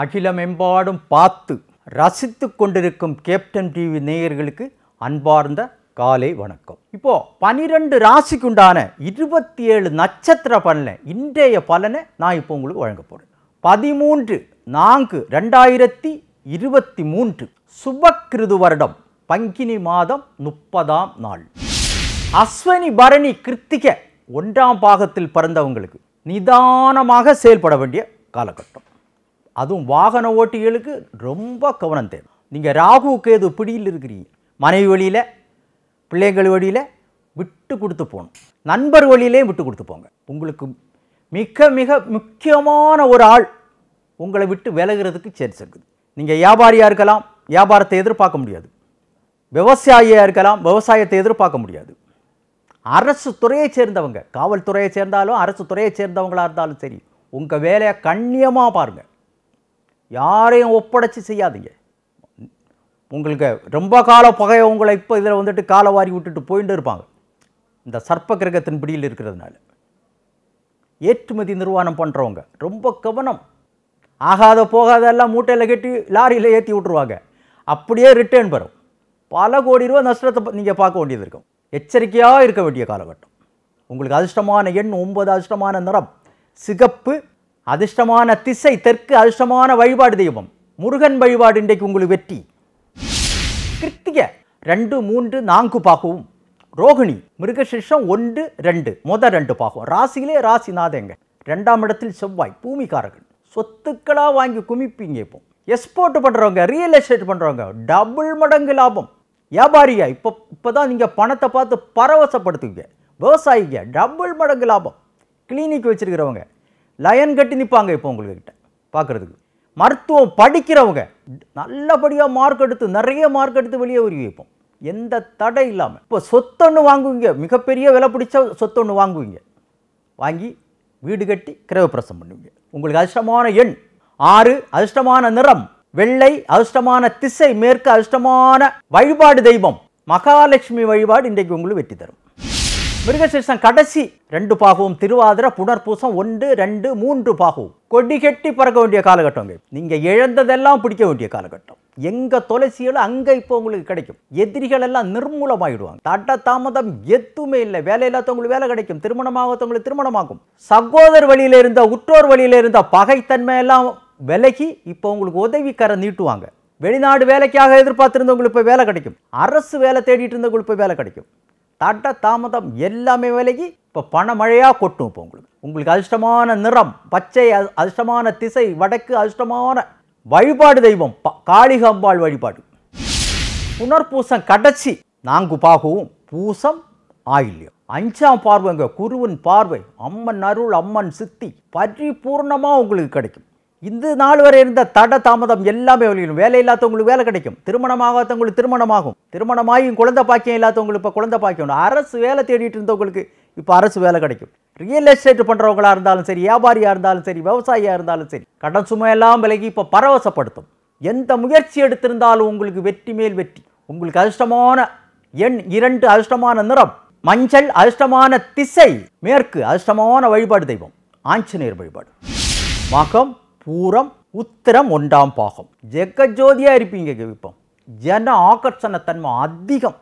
அகிலமெம்பாடும் பார்த்து ரசித்து கொண்டிருக்கும் கேப்டன் டிவி நேயர்களுக்கு அன்பார்ந்த காலை வணக்கம். இப்போ பனிரெண்டு ராசிக்குண்டான இருபத்தி ஏழு நட்சத்திர பலனை இன்றைய பலனை நான் இப்போ உங்களுக்கு வழங்க போகிறேன் பதிமூன்று நான்கு ரெண்டாயிரத்தி இருபத்தி மூன்று சுபக்கிருது வருடம் பங்கினி மாதம் முப்பதாம் நாள். அஸ்வினி பரணி கிருத்திகை ஒன்றாம் பாகத்தில் பிறந்தவங்களுக்கு நிதானமாக செயல்பட வேண்டிய காலகட்டம். அதுவும் வாகன ஓட்டிகளுக்கு ரொம்ப கவனம் தேவை. நீங்கள் ராகு கேது பிடியில் இருக்கிறீங்க. மனைவி வழியில் பிள்ளைங்கள் வழியில் விட்டு கொடுத்து போகணும். நண்பர் வழியிலே விட்டு கொடுத்து போங்க. உங்களுக்கு மிக மிக முக்கியமான ஒரு ஆள் உங்களை விட்டு விலகிறதுக்கு சான்ஸ் இருக்குது. நீங்கள் வியாபாரியாக இருக்கலாம் வியாபாரத்தை எதிர்பார்க்க முடியாது. விவசாயியாக இருக்கலாம் விவசாயத்தை எதிர்பார்க்க முடியாது. அரசு துறையை சேர்ந்தவங்க காவல்துறையை சேர்ந்தாலும் அரசு துறையை சேர்ந்தவங்களாக இருந்தாலும் சரி உங்கள் வேலையை கண்ணியமாக பாருங்கள் யாரையும் ஒப்படைச்சி செய்யாதீங்க. உங்களுக்கு ரொம்ப கால பகையை உங்களை இப்போ இதில் வந்துட்டு காலை வாரி விட்டுட்டு போயிட்டு இருப்பாங்க. இந்த சர்ப்ப கிரகத்தின் பிடியில் இருக்கிறதுனால. ஏற்றுமதி நிர்வாணம் பண்ணுறவங்க ரொம்ப கவனம். ஆகாத போகாத எல்லாம் மூட்டையில் கட்டி லாரியில் ஏற்றி விட்ருவாங்க அப்படியே ரிட்டர்ன் வரும் பல கோடி ரூபா நஷ்டத்தை நீங்கள் பார்க்க வேண்டியது இருக்கும். எச்சரிக்கையாக இருக்க வேண்டிய காலகட்டம். உங்களுக்கு அதிர்ஷ்டமான எண் ஒன்பது அதிர்ஷ்டமான நிறம். சிகப்பு அதிர்ஷ்டமான திசை தெற்கு அதிர்ஷ்டமான வழிபாடு தெய்வம். முருகன் வழிபாடு இன்றைக்கு உங்களுக்கு வெற்றி. கிருத்திக ரெண்டு மூன்று நான்கு பாகவும். ரோகிணி மிருகசிஷம் ஒன்று ரெண்டு முத ரெண்டு பாகம். ராசியிலே ராசி நாதேங்க. ரெண்டாம் இடத்தில் செவ்வாய் பூமிக்காரர்கள். சொத்துக்களாக வாங்கி குமிப்பீங்க இப்போ. எக்ஸ்போர்ட் பண்ணுறவங்க ரியல் எஸ்டேட் பண்ணுறவங்க டபுள் மடங்கு லாபம். வியாபாரியா இப்போ இப்போ தான் நீங்கள் பணத்தை பார்த்து பரவசப்படுத்துவீங்க. விவசாயிங்க டபுள் மடங்கு லாபம். கிளினிக் வச்சுருக்கிறவங்க லயன் கட்டி நிற்பாங்க இப்போ உங்கள்கிட்ட பார்க்குறதுக்கு. மருத்துவம் படிக்கிறவங்க நல்லபடியாக மார்க் எடுத்து நிறைய மார்க் எடுத்து வெளியே உருவி வைப்போம் எந்த தடை இல்லாமல் இப்போ சொத்தொன்று வாங்குவீங்க மிகப்பெரிய விலை பிடிச்ச சொத்தொன்று வாங்குவீங்க. வாங்கி வீடு கட்டி கிரகப்பிரசம் பண்ணுவீங்க. உங்களுக்கு அதிர்ஷ்டமான எண் ஆறு அதிர்ஷ்டமான நிறம் வெள்ளை அதிர்ஷ்டமான திசை மேற்கு அதிர்ஷ்டமான வழிபாடு தெய்வம். மகாலட்சுமி வழிபாடு இன்றைக்கு உங்களுக்கு வெற்றி தரும். மிருகசீர்ஷம் கடைசி ரெண்டு பாகவும் திருவாதிர புனர்பூசம் ஒன்று ரெண்டு மூன்று பாகவும் கொடி கட்டி பறக்க வேண்டிய காலகட்டம் நீங்கள் இழந்ததெல்லாம் பிடிக்க வேண்டிய காலகட்டம். எங்கே தொலைசியலோ அங்கே இப்போ உங்களுக்கு கிடைக்கும். எதிரிகள் எல்லாம் நிர்மூலமாயிடுவாங்க. தட்ட தாமதம் எதுவுமே இல்லை. வேலை இல்லாதவங்களுக்கு வேலை கிடைக்கும். திருமணமாகத்தவங்களுக்கு திருமணமாகும். சகோதர வழியில் இருந்த உற்றோர் வழியில் இருந்த பகைத்தன்மை எல்லாம் விலகி இப்போ உங்களுக்கு உதவிக்கரை நீட்டுவாங்க. வெளிநாடு வேலைக்காக எதிர்பார்த்திருந்தவங்களுக்கு இப்போ வேலை கிடைக்கும். அரசு வேலை தேடிட்டு இருந்தவங்களுக்கு இப்போ வேலை கிடைக்கும். தட்ட தாமதம் எல்லாமே விலகி இப்போ பணமழையாக கொட்டும் இப்போ உங்களுக்கு. உங்களுக்கு அதிர்ஷ்டமான நிறம் பச்சை அதிர்ஷ்டமான திசை வடக்கு அதிர்ஷ்டமான வழிபாடு தெய்வம் ப- காளிகாம்பாள் வழிபாடு. புனர்பூசம் கடைசி நான்கு பாகவும் பூசம் ஆயில்யம். அஞ்சாம் பார்வைங்க குருவின் பார்வை அம்மன் அருள் அம்மன் சித்தி பரிபூர்ணமாக உங்களுக்கு கிடைக்கும். இந்த நாள் வரை இருந்த தட தாமதம் எல்லாமே வெளியிடும் வேலை இல்லாதவங்களுக்கு வேலை கிடைக்கும். திருமணமாகாதவங்களுக்கு திருமணமாகும். திருமணமாகியும் குழந்தை பாக்கியம் இல்லாதவங்களுக்கு இப்போ குழந்தை பாக்கியம் அரசு வேலை தேடிட்டு இருந்தவங்களுக்கு இப்போ அரசு வேலை கிடைக்கும். ரியல் எஸ்டேட் பண்ணுறவங்களா இருந்தாலும் சரி வியாபாரியாக இருந்தாலும் சரி விவசாயியாக இருந்தாலும் சரி கடன் சுமையெல்லாம் விலகி இப்போ பரவசப்படுத்தும். எந்த முயற்சி எடுத்திருந்தாலும் உங்களுக்கு வெற்றி மேல் வெற்றி. உங்களுக்கு அதிர்ஷ்டமான எண் இரண்டு அதிர்ஷ்டமான நிறம். மஞ்சள் அதிர்ஷ்டமான திசை. மேற்கு அதிர்ஷ்டமான வழிபாடு தெய்வம். ஆஞ்சநேயர் வழிபாடு. மாக்கம் பூரம் உத்திரம் ஒன்றாம் பாகம். ஜெகஜோதியா இருப்பீங்க இப்போ. ஜன ஆகர்ஷணத்தன்மை அதிகம்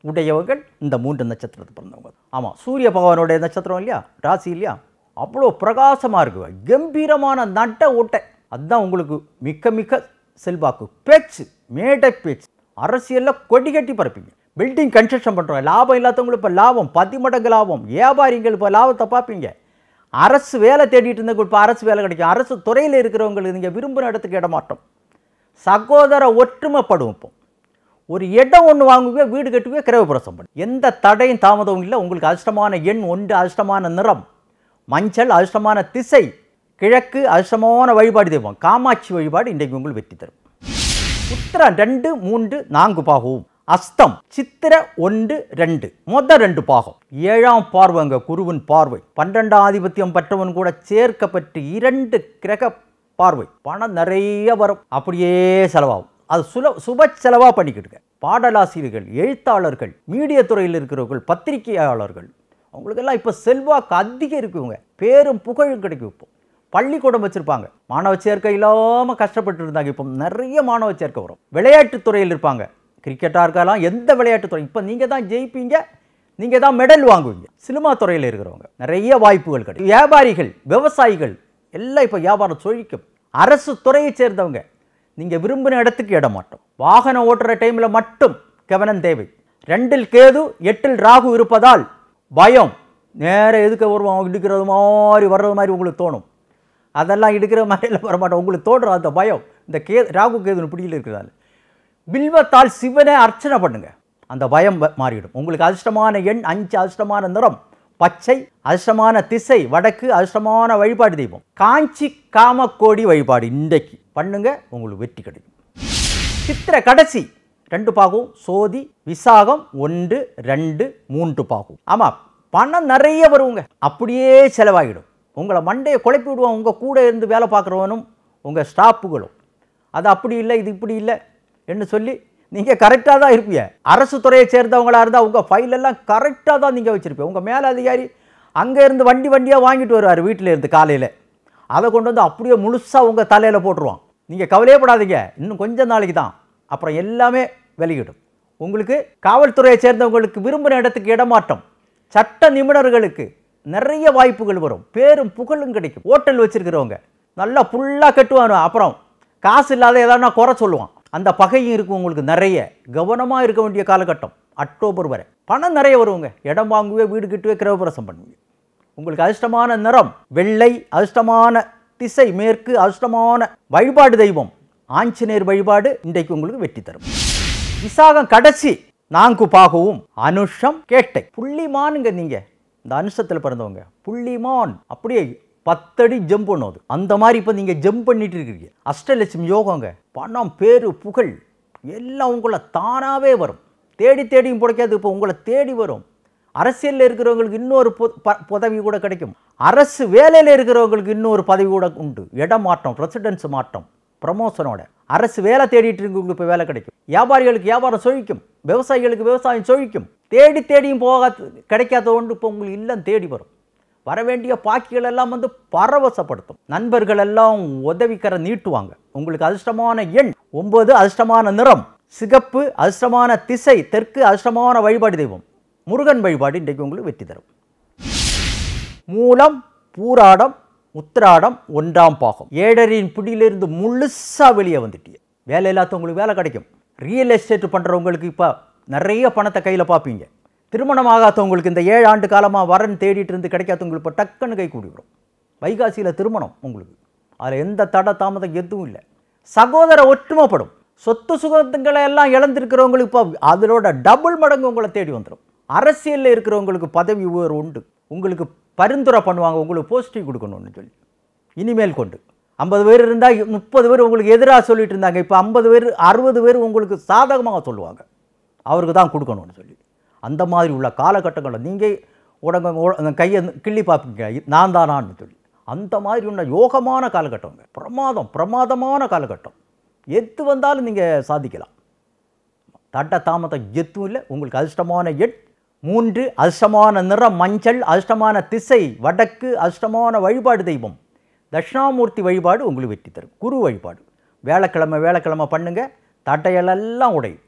உடையவர்கள் இந்த மூன்று நட்சத்திரத்தை பிறந்தவங்க. ஆமாம் சூரிய பகவானுடைய நட்சத்திரம் இல்லையா? ராசி இல்லையா? அவ்வளோ பிரகாசமாக இருக்கு கம்பீரமான நட்ட ஓட்டை. அதுதான் உங்களுக்கு மிக்க மிக்க செல்வாக்கு. பேச்சு மேடை பேச்சு. அரசியலில் கொடி கட்டி பறப்பீங்க. பில்டிங் கன்ஸ்ட்ரக்ஷன் பண்ணுறோம் லாபம் இல்லாதவங்களுக்கு இப்போ லாபம். பதிமடங்கு லாபம். வியாபாரிகள் இப்போ லாபத்தை பார்ப்பீங்க. அரசு வேலை தேடிட்டு இருந்தால் இப்போ அரசு வேலை கிடைக்கும். அரசு துறையில் இருக்கிறவங்களுக்கு நீங்கள் விரும்புகிற இடத்துக்கு இடமாட்டோம் சகோதர ஒற்றுமைப்படும் இப்போ. ஒரு இடம் ஒன்று வாங்குவே வீடு கட்டுவே கிரகப்பிரசம் பண்ணும் எந்த தடையும் தாமதமும் இல்லை. உங்களுக்கு அதிர்ஷ்டமான எண் ஒன்று அதிர்ஷ்டமான நிறம் மஞ்சள் அதிர்ஷ்டமான திசை கிழக்கு அதிர்ஷ்டமான வழிபாடு தெய்வம். காமாட்சி வழிபாடு இன்றைக்கு உங்களுக்கு வெற்றி தரும். உத்திரம் ரெண்டு மூன்று நான்கு பாகவும் அஸ்தம் சித்திர ஒன்று ரெண்டு. மொத்த ரெண்டு பாகம். ஏழாம் பார்வைங்க குருவின் பார்வை. பன்னெண்டாம் ஆதிபத்தியம் பெற்றவன் கூட சேர்க்கப்பட்டு இரண்டு கிரக பார்வை. பணம் நிறைய வரும். அப்படியே செலவாகும். அது சுல சுப செலவாக பண்ணிக்கிட்டுங்க பாடலாசிரியர்கள் எழுத்தாளர்கள் மீடிய துறையில் இருக்கிறவர்கள் பத்திரிகையாளர்கள் அவங்களுக்கெல்லாம் இப்போ செல்வாக்கு அதிகம் இருக்குங்க பேரும் புகழும் கிடைக்கும் இப்போ. பள்ளிக்கூடம் வச்சுருப்பாங்க. மாணவ சேர்க்கை இல்லாமல் கஷ்டப்பட்டு இருந்தாங்க. இப்போ நிறைய மாணவ சேர்க்கை வரும். விளையாட்டுத்துறையில் இருப்பாங்க. கிரிக்கெட்டாக இருக்கலாம் எந்த விளையாட்டு துறை இப்போ நீங்கள் தான் ஜெயிப்பீங்க நீங்கள் தான் மெடல் வாங்குவீங்க. சினிமா துறையில் இருக்கிறவங்க நிறைய வாய்ப்புகள் கிடைக்கும். வியாபாரிகள் விவசாயிகள் எல்லாம் இப்போ வியாபாரம் சொழிக்கும் அரசு துறையை சேர்ந்தவங்க நீங்கள் விரும்பின இடத்துக்கு இட மாட்டோம். வாகனம் ஓட்டுற டைமில் மட்டும் கவனம் தேவை. ரெண்டில் கேது எட்டில் ராகு இருப்பதால் பயம். நேராக எதுக்க வருவோம் இடுக்கிறது மாதிரி வர்றது மாதிரி உங்களுக்கு தோணும். அதெல்லாம் இடுக்கிற மாதிரிலாம் வரமாட்டோம். உங்களுக்கு தோன்ற அந்த பயம். இந்த கே ராகு கேதுன்னு பிடியில் இருக்கிறதால. பில்வத்தால் சிவனை அர்ச்சனை பண்ணுங்க. அந்த பயம் மாறிவிடும். மாறிடும் உங்களுக்கு அதிர்ஷ்டமான எண் அஞ்சு அதிர்ஷ்டமான நிறம் பச்சை அதிர்ஷ்டமான திசை வடக்கு அதிர்ஷ்டமான வழிபாடு தெய்வம். காஞ்சி காமக்கோடி வழிபாடு இன்றைக்கு பண்ணுங்க உங்களுக்கு வெற்றி கிடைக்கும். சித்திர கடைசி ரெண்டு பாகும் சோதி விசாகம் ஒன்று ரெண்டு மூன்று பாகும். ஆமாம் பணம் நிறைய வருவங்க அப்படியே செலவாகிடும் உங்களை மண்டையை குழப்பி விடுவான் உங்கள் கூட இருந்து வேலை பார்க்குறவனும் உங்கள் ஸ்டாஃப்புகளும் அது அப்படி இல்லை இது இப்படி இல்லை. என்று சொல்லி நீங்கள் கரெக்டாக தான் இருப்பீங்க அரசு துறையை சேர்ந்தவங்களாக இருந்தால் உங்கள் ஃபைலெல்லாம் கரெக்டாக தான் நீங்கள் வச்சுருப்பீங்க உங்கள் மேலே அதிகாரி அங்கே இருந்து வண்டி வண்டியாக வாங்கிட்டு வருவார் வீட்டில் இருந்து காலையில். அதை கொண்டு வந்து அப்படியே முழுசாக உங்கள் தலையில் போட்டுருவான். நீங்கள் கவலையப்படாதீங்க இன்னும் கொஞ்ச நாளைக்கு தான். அப்புறம் எல்லாமே வெளியிடும். உங்களுக்கு காவல்துறையை சேர்ந்தவங்களுக்கு விரும்பின இடத்துக்கு இடமாற்றம். சட்ட நிபுணர்களுக்கு நிறைய வாய்ப்புகள் வரும். பேரும் புகழும் கிடைக்கும். ஹோட்டல் வச்சுருக்கிறவங்க. நல்லா ஃபுல்லாக கட்டுவான் அப்புறம் காசு இல்லாத ஏதாவது குறை சொல்லுவான். அந்த பகையும் இருக்கும் உங்களுக்கு நிறைய. கவனமாக இருக்க வேண்டிய காலகட்டம் அக்டோபர் வரை. பணம் நிறைய வருவாங்க இடம் வாங்குவே வீடு கிட்டவே கிரகப்பிரசம் பண்ணுவீங்க உங்களுக்கு அதிர்ஷ்டமான நிறம் வெள்ளை அதிர்ஷ்டமான திசை மேற்கு அதிர்ஷ்டமான வழிபாடு தெய்வம். ஆஞ்சநேயர் வழிபாடு இன்றைக்கு உங்களுக்கு வெற்றி தரும். விசாகம் கடைசி நான்கு பாகவும் அனுஷம் கேட்டை. புள்ளிமானுங்க நீங்கள் இந்த அனுஷத்தில் பிறந்தவங்க. புள்ளிமான். அப்படியே பத்தடி ஜம்ப் பண்ணும் அது. அந்த மாதிரி இப்போ நீங்கள் ஜம்ப் பண்ணிட்டு இருக்கீங்க. அஷ்டலட்சுமி யோகங்க. பணம் பேரு புகழ் எல்லாம் உங்களை தானாகவே வரும். தேடி தேடியும் பிடிக்காது இப்போ உங்களை தேடி வரும். அரசியலில் இருக்கிறவங்களுக்கு இன்னொரு ப- பதவி கூட கிடைக்கும். அரசு வேலையில் இருக்கிறவங்களுக்கு இன்னொரு பதவி கூட உண்டு. இடம் மாற்றம் ரெசிடென்ஸ் மாற்றம் ப்ரமோஷனோட அரசு வேலை தேடிட்டு இருக்கவங்களுக்கு இப்போ வேலை கிடைக்கும். வியாபாரிகளுக்கு வியாபாரம் சொழிக்கும் விவசாயிகளுக்கு விவசாயம் சொழிக்கும் தேடி தேடியும் போக கிடைக்காத ஒன்று இப்போ உங்களுக்கு இல்லம் தேடி வரும். வர வேண்டிய பாக்கிகள் எல்லாம் வந்து பரவசப்படுத்தும். நண்பர்கள் எல்லாம் உதவிக்கரை நீட்டுவாங்க. உங்களுக்கு அதிர்ஷ்டமான எண் ஒன்பது அதிர்ஷ்டமான நிறம். சிகப்பு அதிர்ஷ்டமான திசை தெற்கு அதிர்ஷ்டமான வழிபாடு தெய்வம். முருகன் வழிபாடு இன்றைக்கு உங்களுக்கு வெற்றி தரும். மூலம் பூராடம் உத்திராடம் ஒன்றாம் பாகம். ஏழரின் பிடியிலிருந்து முழுசாக வெளியே வந்துட்டீங்க வேலை இல்லாதவங்களுக்கு வேலை கிடைக்கும். ரியல் எஸ்டேட் பண்ணுறவங்களுக்கு இப்போ நிறைய பணத்தை கையில் பார்ப்பீங்க. திருமணமாகாதவங்களுக்கு இந்த ஏழு ஆண்டு காலமாக வரன் தேடிட்டு இருந்து கிடைக்காதவங்களுக்கு இப்போ டக்குன்னு கை கூடி வைகாசியில் திருமணம் உங்களுக்கு. அதில் எந்த தட தாமதம் எதுவும் இல்லை. சகோதர ஒற்றுமைப்படும். சொத்து சுகத்துங்களை எல்லாம் இழந்திருக்கிறவங்களுக்கு இப்போ அதனோட டபுள் மடங்கு உங்களை தேடி வந்துடும் அரசியலில் இருக்கிறவங்களுக்கு பதவி உயர்வு உண்டு. உங்களுக்கு பரிந்துரை பண்ணுவாங்க உங்களுக்கு போஸ்டிங் கொடுக்கணும்னு சொல்லி. இனிமேல் கொண்டு. ஐம்பது பேர் இருந்தால் முப்பது பேர் உங்களுக்கு எதிராக சொல்லிட்டு இருந்தாங்க. இப்போ ஐம்பது பேர் அறுபது பேர் உங்களுக்கு சாதகமாக சொல்லுவாங்க. அவருக்கு தான் கொடுக்கணும்னு சொல்லி. அந்த மாதிரி உள்ள காலகட்டங்களில் நீங்கள் உடங்க கையை கிள்ளி பார்ப்பீங்க. நான் தானான்னு சொல்லி. அந்த மாதிரி உள்ள யோகமான காலகட்டங்க பிரமாதம் பிரமாதமான காலகட்டம். எது வந்தாலும் நீங்கள் சாதிக்கலாம். தட்ட தாமதம் எதுவும் இல்லை. உங்களுக்கு அதிர்ஷ்டமான எட் மூன்று அதிர்ஷ்டமான நிறம் மஞ்சள் அதிர்ஷ்டமான திசை வடக்கு அதிர்ஷ்டமான வழிபாடு தெய்வம். தட்சிணாமூர்த்தி வழிபாடு உங்களுக்கு வெற்றி தரும். குரு வழிபாடு. வேலைக்கிழமை வேலைக்கிழமை பண்ணுங்கள் தட்டையலெல்லாம் உடையும்.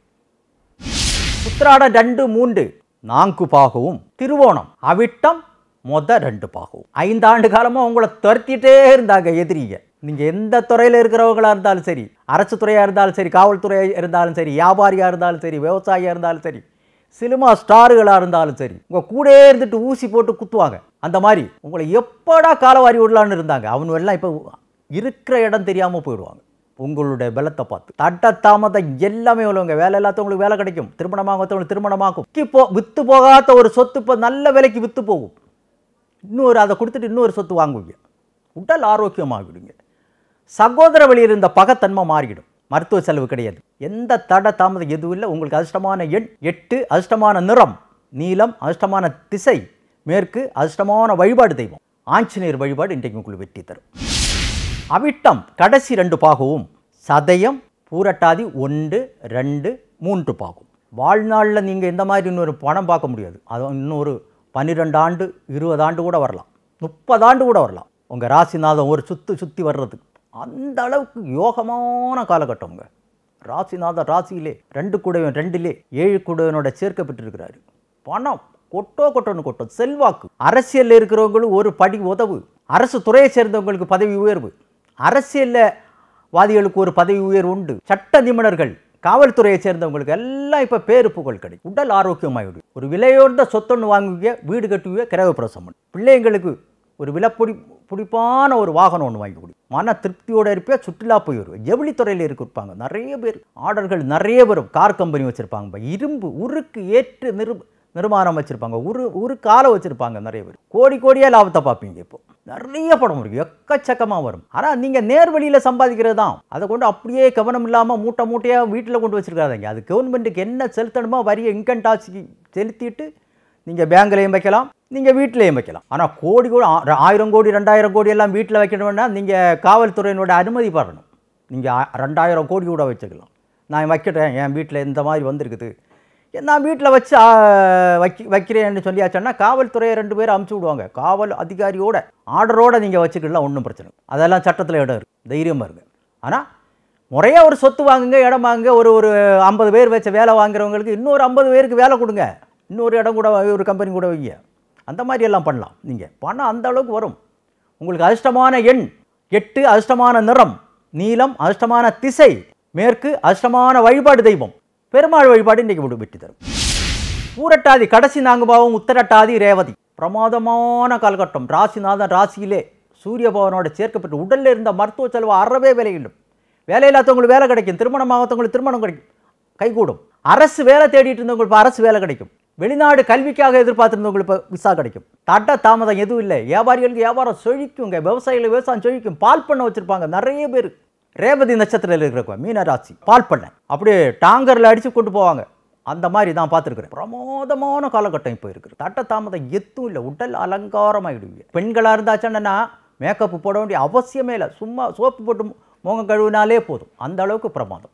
உத்திராட ரெண்டு மூன்று. நான்கு பாகவும் திருவோணம். அவிட்டம் மொத ரெண்டு பாகவும் ஐந்தாண்டு காலமாக உங்களை துரத்திட்டே இருந்தாங்க எதிரிங்க. நீங்கள் எந்த துறையில் இருக்கிறவங்களாக இருந்தாலும் சரி அரசு துறையாக இருந்தாலும் சரி காவல்துறையாக இருந்தாலும் சரி வியாபாரியாக இருந்தாலும் சரி விவசாயியாக இருந்தாலும் சரி சினிமா ஸ்டார்களாக இருந்தாலும் சரி உங்கள் கூட இருந்துட்டு ஊசி போட்டு குத்துவாங்க. அந்த மாதிரி உங்களை எப்படா காலவாரி விடலான்னு இருந்தாங்க. அவனு எல்லாம் இப்போ இருக்கிற இடம் தெரியாமல் போயிடுவாங்க. உங்களுடைய பலத்தை பார்த்து. தட்ட தாமதம் எல்லாமே உள்ளவங்க. வேலை இல்லாதவங்களுக்கு வேலை கிடைக்கும். திருமணமாகத்தவங்களுக்கு திருமணமாகும். இப்போ வித்து போகாத ஒரு சொத்து இப்போ நல்ல விலைக்கு வித்து போகும். இன்னொரு அதை கொடுத்துட்டு இன்னொரு சொத்து வாங்குவீங்க. உடல் ஆரோக்கியமாகிடுங்க. சகோதர வழியில் இருந்த பகத்தன்மை மாறிடும். மருத்துவ செலவு கிடையாது. எந்த தட தாமதம் எதுவும் இல்லை. உங்களுக்கு அதிர்ஷ்டமான எண் எட்டு அதிர்ஷ்டமான நிறம் நீலம் அதிர்ஷ்டமான திசை மேற்கு அதிர்ஷ்டமான வழிபாடு தெய்வம். ஆஞ்சநேயர் வழிபாடு இன்றைக்கு உங்களுக்கு வெற்றி தரும். அவிட்டம் கடைசி ரெண்டு பாகவும் சதயம் பூரட்டாதி ஒன்று ரெண்டு மூன்று பாகும். வாழ்நாளில் நீங்கள் இந்த மாதிரி இன்னொரு பணம் பார்க்க முடியாது. அது இன்னொரு பன்னிரெண்டு ஆண்டு இருபது ஆண்டு கூட வரலாம். முப்பது ஆண்டு கூட வரலாம். உங்கள் ராசிநாதம் ஒரு சுற்று சுற்றி வர்றது அந்த அளவுக்கு யோகமான காலகட்டம்ங்க ராசிநாதன் ராசியிலே ரெண்டு கூடவன் ரெண்டிலே ஏழு கூடவனோட சேர்க்கப்பட்டிருக்கிறாரு பணம் கொட்டோ கொட்டோன்னு கொட்டோ செல்வாக்கு. அரசியலில் இருக்கிறவங்களும் ஒரு படி உதவு. அரசு துறையை சேர்ந்தவங்களுக்கு பதவி உயர்வு. அரசியலில் வாதிகளுக்கு ஒரு பதவி உயர்வு உண்டு. சட்ட நிபுணர்கள் காவல்துறையை சேர்ந்தவங்களுக்கு எல்லாம் இப்போ பேரு புகழ் கிடைக்கும். உடல் ஆரோக்கியமாகிடும் ஒரு விலையோர்ந்த சொத்தொன்று வாங்குவீங்க வீடு கட்டுவீங்க கிரகப்பிரசம் பண்ணும் பிள்ளைங்களுக்கு ஒரு விலப்புடி பிடிப்பான ஒரு வாகனம் ஒன்று வாங்கி கொடு. மன திருப்தியோட இருப்பே சுற்றுலா போய் வருவேன் ஜவுளித்துறையில் இருப்பாங்க நிறைய பேர். ஆர்டர்கள் நிறைய பேரும் கார் கம்பெனி வச்சுருப்பாங்க. இரும்பு உருக்கு ஏற்று நிரு நிர்மாணம் வச்சுருப்பாங்க. உரு உரு காலை வச்சுருப்பாங்க நிறைய பேர். கோடி கோடியாக லாபத்தை பார்ப்பீங்க இப்போ. நிறைய படம் வரும் எக்கச்சக்கமாக வரும். ஆனால் நீங்கள் நேர் வழியில் சம்பாதிக்கிறது தான். அதை கொண்டு அப்படியே கவனம் இல்லாமல் மூட்டை மூட்டையாக வீட்டில் கொண்டு வச்சுருக்காதீங்க. அது கவர்மெண்ட்டுக்கு என்ன செலுத்தணுமோ வரிய இன்கம் டாக்ஸ் செலுத்திட்டு நீங்கள் பேங்க்லேயும் வைக்கலாம் நீங்கள் வீட்டிலையும் வைக்கலாம். ஆனால் கோடி கோடி ஆ- ஆயிரம் கோடி ரெண்டாயிரம் கோடி எல்லாம் வீட்டில் வைக்கணும்னா நீங்கள் காவல்துறையினோட அனுமதி பெறணும். நீங்கள் ரெண்டாயிரம் கோடி கூட வச்சுக்கலாம். நான் வைக்கிறேன் என் வீட்டில் இந்த மாதிரி வந்திருக்குது. நான் வீட்டில் வச்சு வைக்க வைக்கிறேன்னு சொல்லியாச்சோன்னா காவல்துறையை ரெண்டு பேரும் அமுச்சு விடுவாங்க. காவல் அதிகாரியோட ஆர்டரோடு நீங்கள் வச்சுக்கலாம் ஒன்றும் பிரச்சனை அதெல்லாம் சட்டத்தில் இடம் இருக்குது தைரியமாக இருங்க. ஆனால் முறையாக ஒரு சொத்து வாங்குங்க இடம் வாங்குங்க ஒரு ஒரு ஐம்பது பேர் வச்ச வேலை வாங்குறவங்களுக்கு இன்னொரு ஐம்பது பேருக்கு வேலை கொடுங்க. இன்னொரு இடம் கூட ஒரு கம்பெனி கூட வைங்க. அந்த மாதிரி எல்லாம் பண்ணலாம். நீங்கள் பணம் அந்த அளவுக்கு வரும். உங்களுக்கு அதிர்ஷ்டமான எண் எட்டு அதிர்ஷ்டமான நிறம் நீளம் அதிர்ஷ்டமான திசை மேற்கு அதிர்ஷ்டமான வழிபாடு தெய்வம். பெருமாள் வழிபாடு இன்றைக்கு விடு வெற்றி தரும். பூரட்டாதி கடைசி நாங்குபாவம் உத்தரட்டாதி ரேவதி. பிரமாதமான காலகட்டம். ராசிநாதன் ராசியிலே சூரிய பவனோட சேர்க்கப்பட்டு உடல்ல இருந்த மருத்துவ செலவு அறவே விலையிடும் வேலை இல்லாதவங்களுக்கு வேலை கிடைக்கும். திருமணமாகத்தவங்களுக்கு திருமணம் கிடைக்கும். கைகூடும். அரசு வேலை தேடிட்டு இருந்தவங்களுக்கு இப்போ அரசு வேலை கிடைக்கும். வெளிநாடு கல்விக்காக எதிர்பார்த்துருந்தவங்களுக்கு இப்போ விசா கிடைக்கும். தட்ட தாமதம் எதுவும் இல்லை. வியாபாரிகளுக்கு வியாபாரம் செழிக்குங்க. விவசாயிகள் விவசாயம் செழிக்கும். பால் பண்ண வச்சுருப்பாங்க. நிறைய பேர் ரேவதி நட்சத்திரத்தில் இருக்கிற மீனராசி பால் பண்ணை அப்படியே டாங்கரில் அடித்து கொண்டு போவாங்க. அந்த மாதிரி தான் பார்த்துருக்குறேன். பிரமோதமான காலகட்டம் இப்போ இருக்குது. தட்ட தாமதம் எத்தும் இல்லை உடல் அலங்காரமாகிடுவீங்க பெண்களாக இருந்தாச்சுன்னா மேக்கப் போட வேண்டிய அவசியமே இல்லை. சும்மா சோப்பு போட்டு முகம் கழுவினாலே போதும். அந்த அளவுக்கு பிரமாதம்.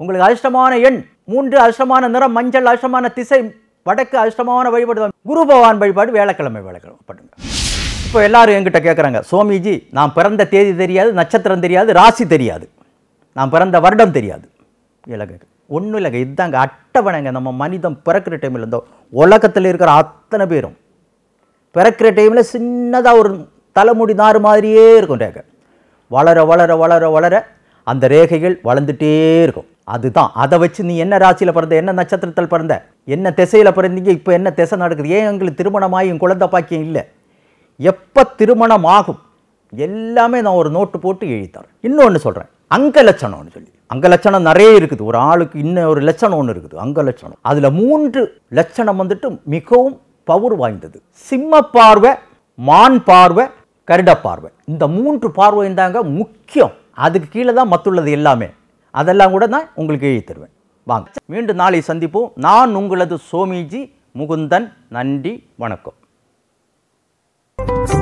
உங்களுக்கு அதிர்ஷ்டமான எண் மூன்று அதிர்ஷ்டமான நிறம் மஞ்சள் அதிர்ஷ்டமான திசை வடக்கு அதிர்ஷ்டமான வழிபாடு குரு பகவான் வழிபாடு வேலைக்கிழமை வேலைக்கிழமை. பண்ணுங்கள் இப்போ எல்லாரும் என்கிட்ட கேட்குறாங்க சுவாமிஜி நான் பிறந்த தேதி தெரியாது நட்சத்திரம் தெரியாது ராசி தெரியாது. நான் பிறந்த வருடம் தெரியாது. இல்லைங்க ஒன்றும் இல்லைங்க இதுதாங்க அட்டவணைங்க. நம்ம மனிதன் பிறக்கிற டைமில் இந்த உலகத்தில் இருக்கிற அத்தனை பேரும் பிறக்கிற டைமில் சின்னதாக ஒரு தலைமுடி நாறு மாதிரியே இருக்கும் ரேகை வளர வளர வளர வளர அந்த ரேகைகள் வளர்ந்துட்டே இருக்கும். அதுதான். அதை வச்சு நீ என்ன ராசியில் பிறந்த என்ன நட்சத்திரத்தில் பிறந்த என்ன திசையில் பிறந்தீங்க இப்போ என்ன திசை நடக்குது? ஏன் எங்களுக்கு திருமணமாகி என் குழந்தை பாக்கியம் இல்லை? எப்போ திருமணம் ஆகும் எல்லாமே நான் ஒரு நோட்டு போட்டு எழுதித்தரேன். இன்னொன்று சொல்கிறேன் அங்க லட்சணம்னு சொல்லி. அங்க லட்சணம் நிறைய இருக்குது. ஒரு ஆளுக்கு இன்னும் ஒரு லட்சணம் ஒன்று இருக்குது. அங்க லட்சணம் அதில் மூன்று லட்சணம் வந்துட்டு மிகவும் பவர் வாய்ந்தது. சிம்ம பார்வை மான் பார்வை கருட பார்வை. இந்த மூன்று பார்வையும் தாங்க முக்கியம். அதுக்கு கீழே தான் மற்றுள்ளது எல்லாமே. அதெல்லாம் கூட நான் உங்களுக்கு எழுதி தருவேன். வாங்க. மீண்டும் நாளை சந்திப்போம். நான் உங்களது சோமிஜி முகுந்தன். நன்றி. வணக்கம். Thank you.